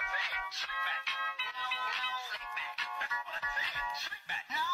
Back. No, no. Back. That's back. No.